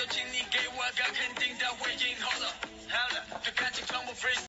就请你给我个肯定的回